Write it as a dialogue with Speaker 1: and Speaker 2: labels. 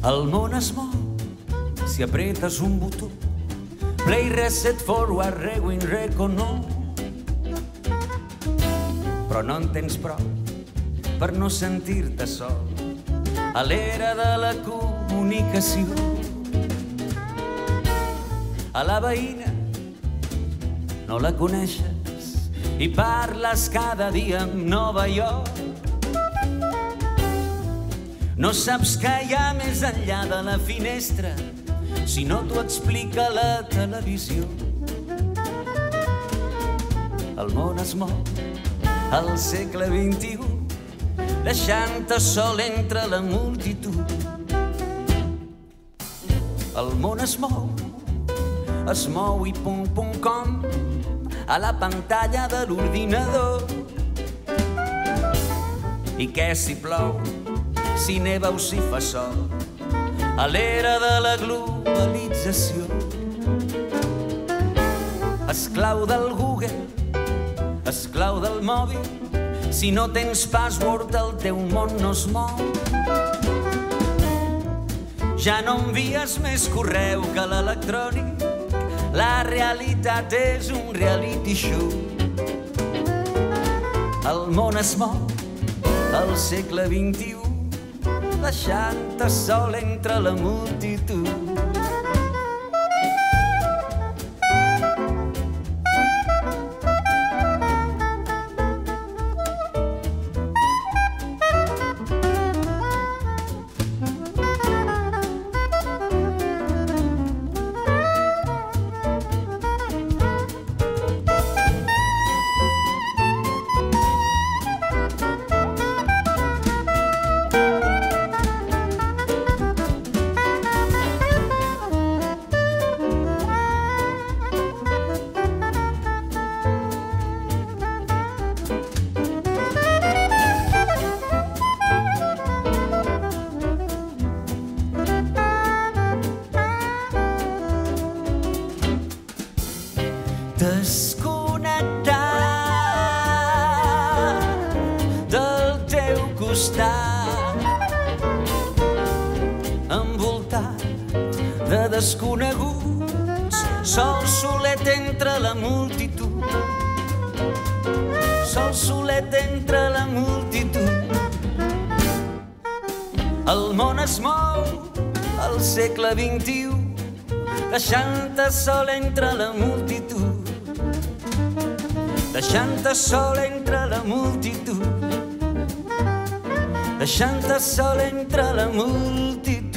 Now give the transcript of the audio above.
Speaker 1: El món es mou si apretes un botó. Play, reset, forward, rewind, recono. Però no en tens prou per no sentir-te sol a l'era de la comunicació. A la veïna no la coneixes i parles cada dia amb Nova York. No saps què hi ha més enllà de la finestra si no t'ho explica la televisió. El món es mou al segle XXI deixant-te sol entre la multitud. El món es mou, es mou i pum pum com a la pantalla de l'ordinador. I què si plou, si neva o si fa sol, a l'era de la globalització. Esclau del Google, esclau del mòbil, si no tens password el teu món no es mou. Ja no envies més correu que l'electrònic, la realitat és un reality show. El món es mou al segle XXI deixant-te sol entre la multitud. Desconnectar del teu costat envoltat de desconeguts sol solet entre la multitud sol solet entre la multitud. El món es mou al segle XXI deixant-te sol entre la multitud deixant-te sol entre la multitud. Deixant-te sol entre la multitud